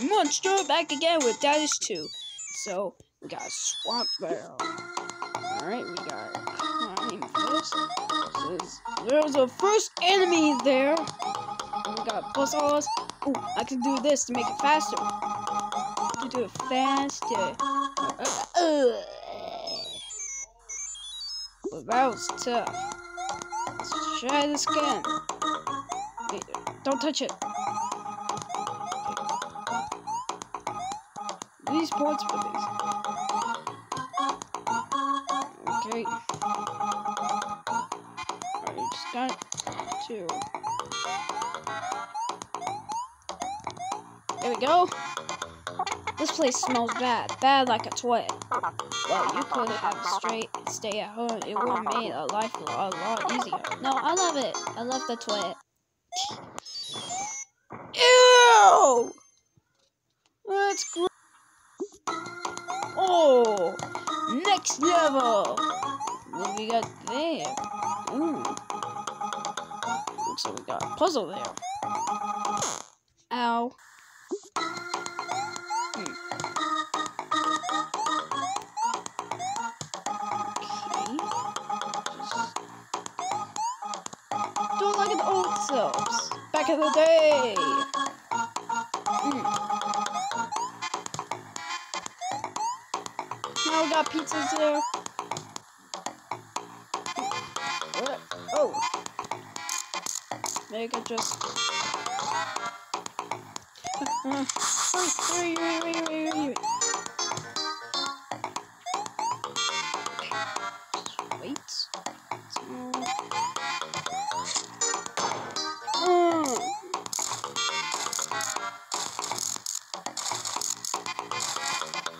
Monstro back again with Dadish 2. So, we got Swamp Bear. Alright, we got climb this is, there's a first enemy there. And we got puzzles. Oh, I can do this to make it faster. To do it faster. Uh, uh, but that was tough. Let's try this again. Wait, don't touch it. These points for these. Okay. I just got two. There we go. This place smells bad. Bad like a toilet. Well, you could have straight stay at home. It would have made a life a lot, a lot easier. No, I love it. I love the toilet. Ew! That's gross. Oh! Next level! What do we got there? Ooh. Looks like we got a puzzle there. Ow. Hmm. Don't like the old selves. Back in the day. We got pizzas. What? Oh. Could just. Uh, hurry, hurry, hurry, hurry, hurry, hurry. Wait. Mm.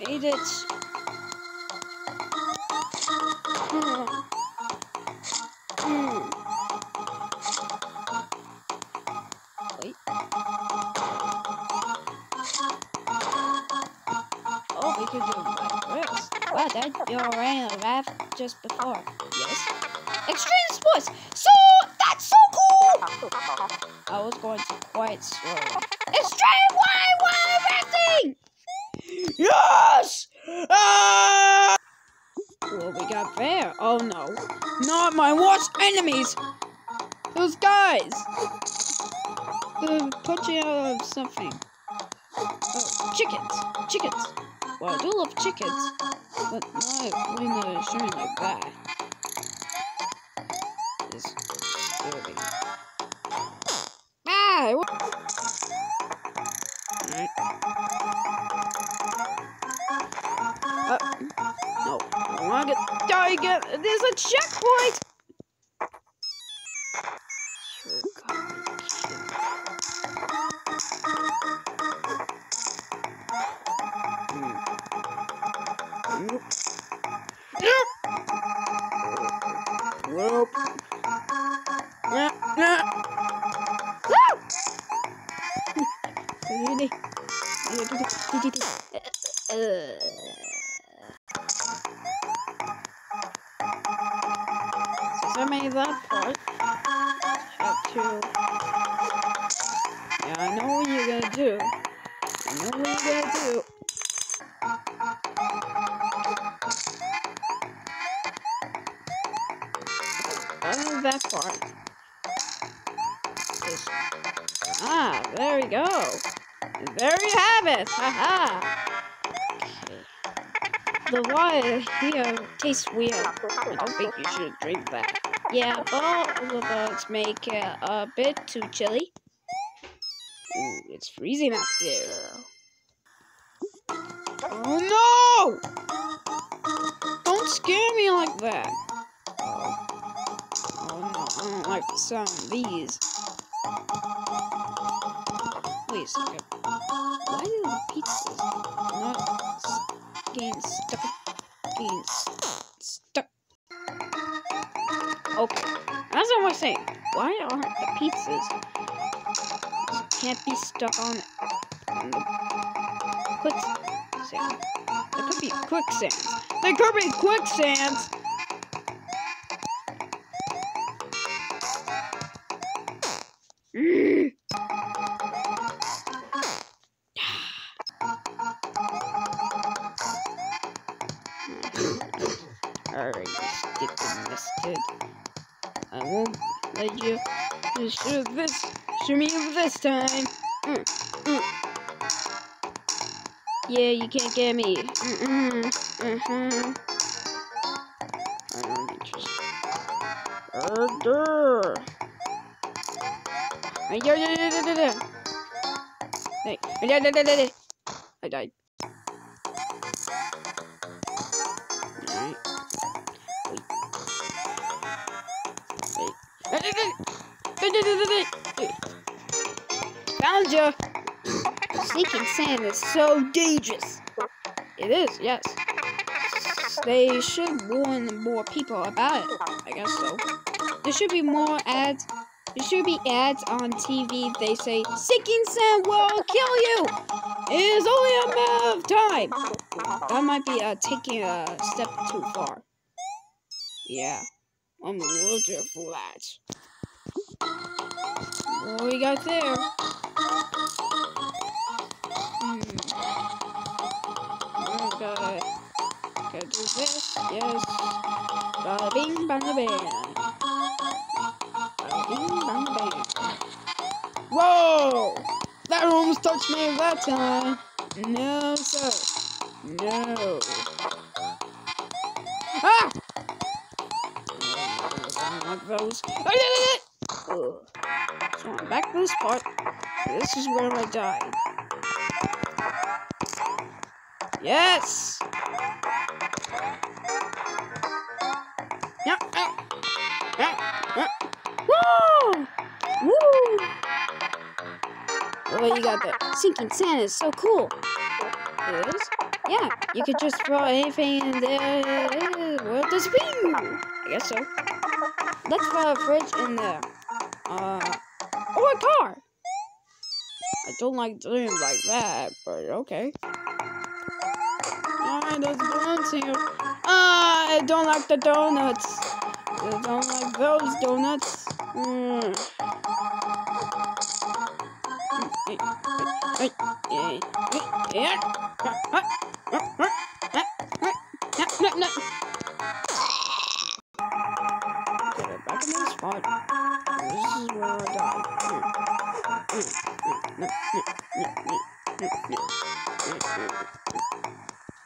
Made it. Could do it like this. Wow, Dad, you were ran a raft just before. Yes. Extreme sports! So, that's so cool! I was going to quite slow. Extreme wide wide rafting! Yes! Ah! What we got there? Oh no. Not my worst enemies! Those guys! They're punching out of something. Oh, chickens! Chickens! Well, I do love chickens, but not when they're showing like that. It's. Ah! Alright. Uh, no, I want to. There's a checkpoint. I made that part, have to. Yeah, I know what you're gonna do. I know what you're gonna do. I know that part. Ah, there we go. And there you have it. Haha. Okay. The water here tastes weird. I don't think you should drink that. Yeah, all the bugs make it a bit too chilly. Ooh, it's freezing out there. Oh no! Don't scare me like that. Oh. Oh no, I don't like the sound of these. Wait a second. Why do the pizzas not getting stuck? Getting stuck. Okay, that's what I'm saying. Why aren't the pizzas can't be stuck on, the quicksand? There could be quicksands. There could be quicksands. Won't let you shoot this. Shoot me this time. Mm, mm. Yeah, you can't get me. Mm-mm. Mm-hmm. I don't interested. Yeah. Hey, yeah, yeah, yeah, yeah. I died. Found ya! Sinking sand is so dangerous. It is, yes. They should warn more people about it. I guess so. There should be more ads. There should be ads on TV. They say, Sinking sand will kill you! It is only a matter of time! That might be uh, taking a step too far. Yeah, I'm allergic for that. What we got there? Okay. Gotta do this. Yes. Bada bing, bada bang. Bada bing, bada bang. Whoa! That almost touched me that time. No, sir. No. Ah! I don't like those. I did it! So I'm back to this part. This is where I died. Yes! Yeah, yeah, yeah. Woo! Woo! What you got the Sinking sand is so cool. It is? Yeah, you could just throw anything in there. Well, there's wing! I guess so. Let's throw a fridge in there. Uh, or a car! I don't like doing like that, but okay. There's balloons here. Ah, I don't like the donuts. I don't like those donuts. Back in the spot. This is where I die.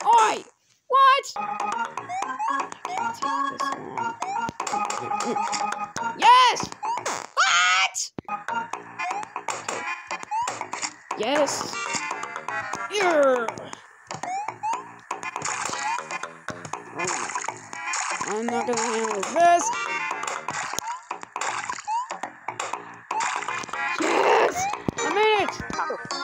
Oi! What? Yes! What? Yes. I'm not gonna handle this. Yes! It!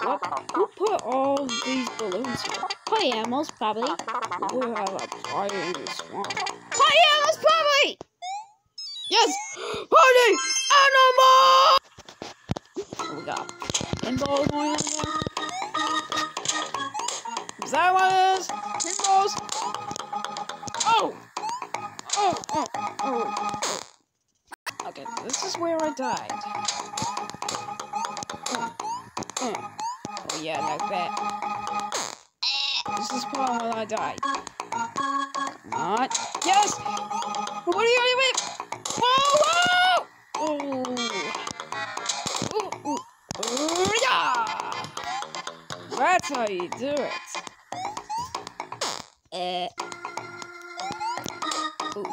What? Who put all these balloons here? Party animals, probably. Who have a party in the swamp? Party animals, probably! Yes! Party animal! What we got? Pinball going on there? Is that what it is? Pinballs? Oh! Oh, oh, oh, oh. Okay, this is where I died. Mm, mm. Oh yeah, like that. Is I died. Not. Yes! What are you doing? Whoa, whoa! Ooh. Ooh, ooh. Ooh, yeah! That's how you do it. Eh. Woo!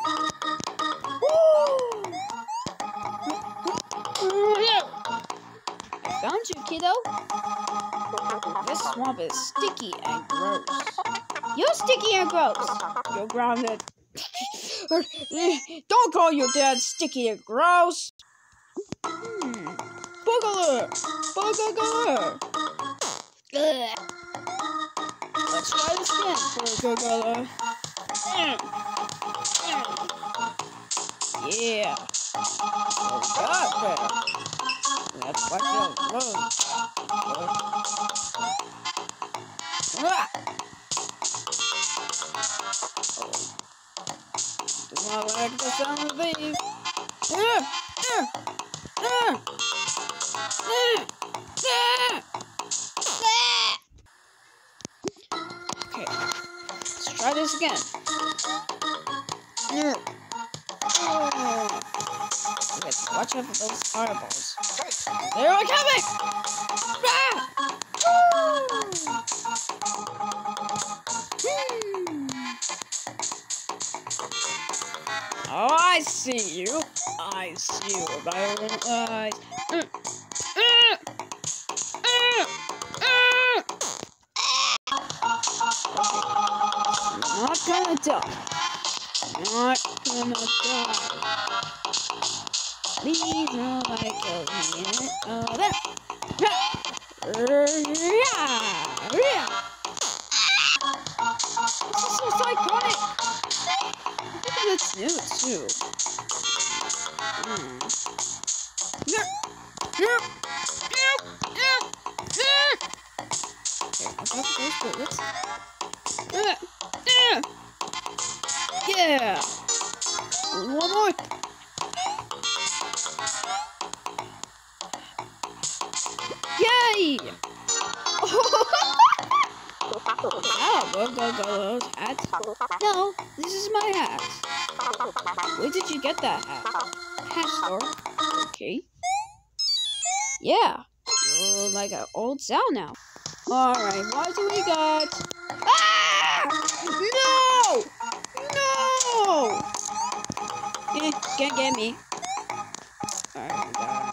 Ooh, yeah. I found you, kiddo. This swamp is sticky and gross. You're sticky and gross. You're grounded. Don't call your dad sticky and gross. Hmm. Boogaloo! Boogaloo! Let's try this again. Boogaloo. Mm. Mm. Yeah. Oh, God, there. Let's watch your road. Do not like the sound of these. Okay. Let's try this again. Yeah. Oh. Okay, watch out for those fireballs. They're coming! I see you. I see you, Byron. eyes. Uh, uh, Not gonna die. Not gonna die. Please, no, I kill me. Oh, there. Yeah. Yeah. New too. Hmm. Bullets. Yeah. Yeah. Yeah. One more. Yay! oh, go, go, go, those hats. No, this is my hat. Where did you get that hat? Hat store. Okay. Yeah, you're like an old cell now. Alright, what do we got? Ah! No! No! Eh, can't get me. Alright, we got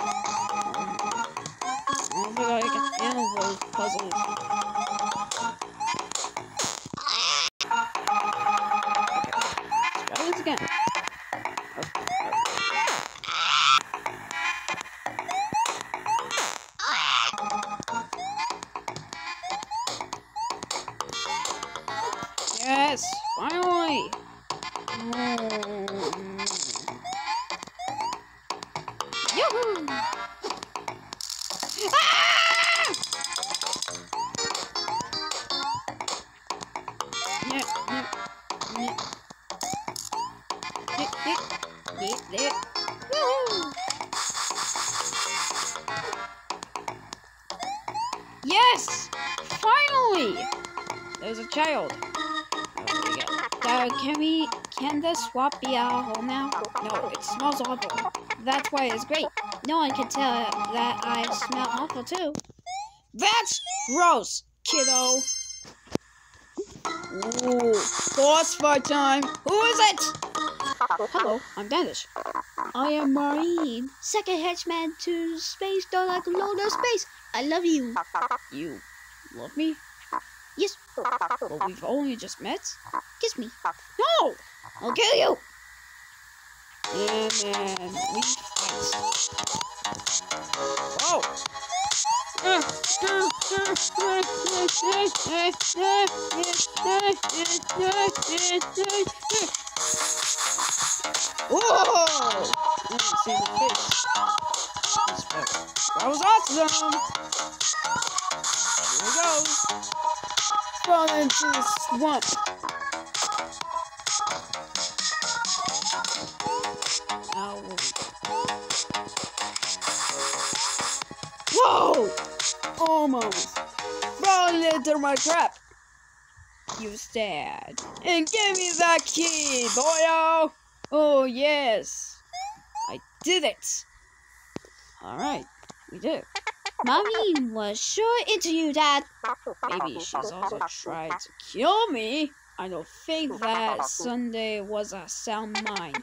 Oh I can handle those puzzles. Can we, can the swap be our home now? No, it smells awful. That's why it's great. No one can tell that I smell awful too. That's gross, kiddo. Ooh, boss fight time. Who is it? Hello, I'm Danish. I am Marine, second henchman to Space Don't Like Load of Space. I love you. You love me? Yes. Well, we've only just met. Kiss me. No! I'll kill you! And then we fight. Oh! Whoa! I didn't see the face. That was awesome! Fall into the swamp. Whoa! Almost. Fall into my trap. You sad. And give me that key, boyo! Oh, yes. I did it. Alright, we did. Mommy was sure into you, Dad. Maybe she's also tried to kill me. I don't think that Sunday was a sound mind.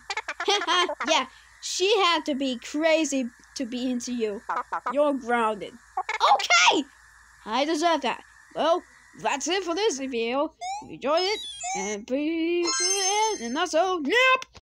yeah, she had to be crazy to be into you. You're grounded. Okay! I deserve that. Well, that's it for this video. If you enjoyed it, and please, and also, yep!